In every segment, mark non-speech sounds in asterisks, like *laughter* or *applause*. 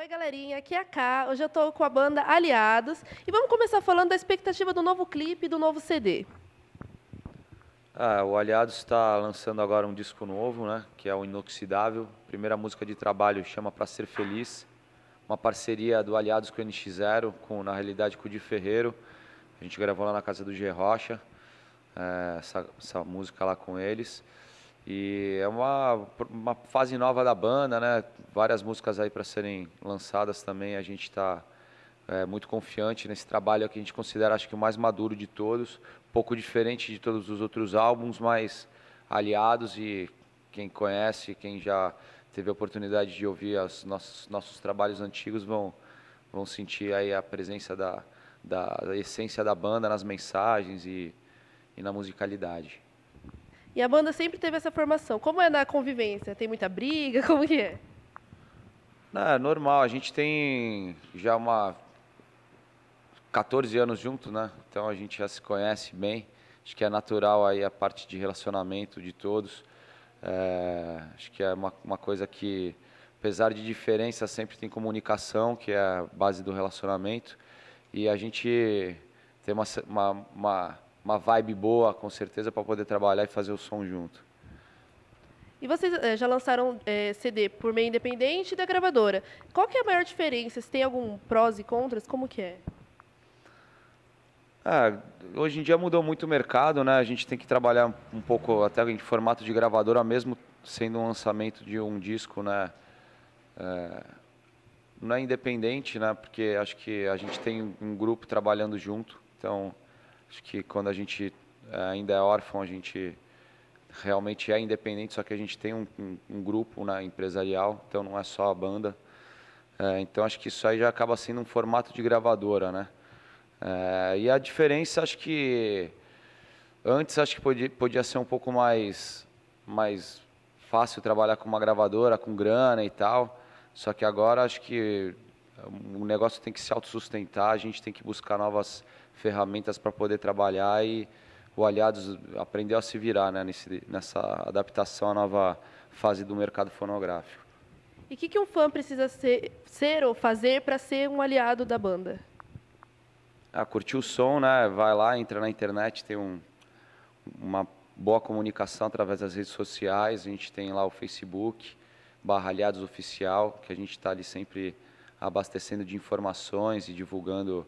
Oi, galerinha, aqui é a Ká. Hoje eu estou com a banda Aliados e vamos começar falando da expectativa do novo clipe e do novo CD. Ah, o Aliados está lançando agora um disco novo, né? Que é o Inoxidável. Primeira música de trabalho chama Pra Ser Feliz. Uma parceria do Aliados com o NX0, com, na realidade com o Di Ferreiro. A gente gravou lá na casa do G Rocha, é, essa, essa música lá com eles. E é uma, uma fase nova da banda, né? Várias músicas aí para serem lançadas também. A gente está é, muito confiante nesse trabalho que a gente considera, acho que o mais maduro de todos. Um pouco diferente de todos os outros álbuns, mas aliados e quem conhece, quem já teve a oportunidade de ouvir os nossos, nossos trabalhos antigos vão, vão sentir aí a presença da, da, da essência da banda nas mensagens e, e na musicalidade. E a banda sempre teve essa formação. Como é na convivência? Tem muita briga? *laughs* Como que é? Não, é normal. A gente tem já uma 14 anos juntos, né? Então a gente já se conhece bem. Acho que é natural aí a parte de relacionamento de todos. É, acho que é uma, uma coisa que, apesar de diferença, sempre tem comunicação, que é a base do relacionamento. E a gente tem uma, uma, uma uma vibe boa, com certeza, para poder trabalhar e fazer o som junto. E vocês é, já lançaram é, CD por meio independente da gravadora. Qual que é a maior diferença? Se tem algum prós e contras? Como que é? é? hoje em dia mudou muito o mercado, né? A gente tem que trabalhar um pouco até em formato de gravadora, mesmo sendo um lançamento de um disco, né? É, não é independente, né? Porque acho que a gente tem um grupo trabalhando junto, então Acho que quando a gente eh, ainda é órfão, a gente realmente é independente, só que a gente tem um, um, um grupo né, empresarial, então não é só a banda. É, então acho que isso aí já acaba sendo um formato de gravadora, né? É, e a diferença, acho que antes acho que podia, podia ser um pouco mais, mais fácil trabalhar com uma gravadora, com grana e tal. Só que agora acho que o negócio tem que se autossustentar, a gente tem que buscar novas ferramentas para poder trabalhar e o Aliados aprendeu a se virar né, nesse, nessa adaptação à nova fase do mercado fonográfico. E o que, que um fã precisa ser, ser ou fazer para ser um aliado da banda? Ah, curtir o som, né? Vai lá, entra na internet, tem um, uma boa comunicação através das redes sociais. A gente tem lá o Facebook, barra Aliados Oficial, que a gente está ali sempre abastecendo de informações e divulgando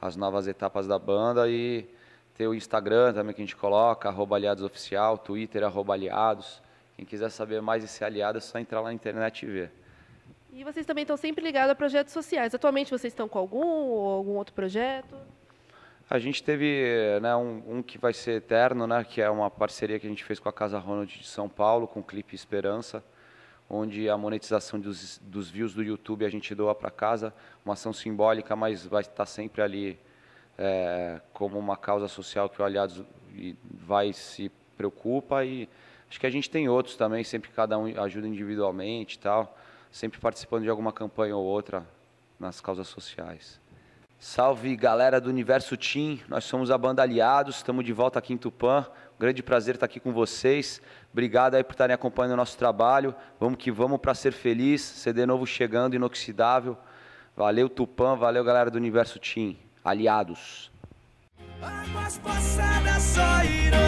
as novas etapas da banda e ter o Instagram também que a gente coloca, arroba aliados oficial, Twitter, arroba aliados. Quem quiser saber mais e ser aliado é só entrar lá na internet e ver. E vocês também estão sempre ligados a projetos sociais. Atualmente vocês estão com algum ou algum outro projeto? A gente teve né, um, um, que vai ser eterno, né, que é uma parceria que a gente fez com a Casa Ronald de São Paulo, com o clipe Esperança onde a monetização dos, dos views do YouTube a gente doa para casa, uma ação simbólica, mas vai estar sempre ali é, como uma causa social que o Aliados vai se preocupa e acho que a gente tem outros também, sempre cada um ajuda individualmente e tal, sempre participando de alguma campanha ou outra nas causas sociais. Salve galera do Universo Team, nós somos a banda Aliados, estamos de volta aqui em Tupã. Um grande prazer estar aqui com vocês. Obrigado aí por estarem acompanhando o nosso trabalho. Vamos que vamos para ser feliz. CD novo chegando, inoxidável. Valeu Tupã, valeu galera do Universo Team. Aliados. Águas passadas só irão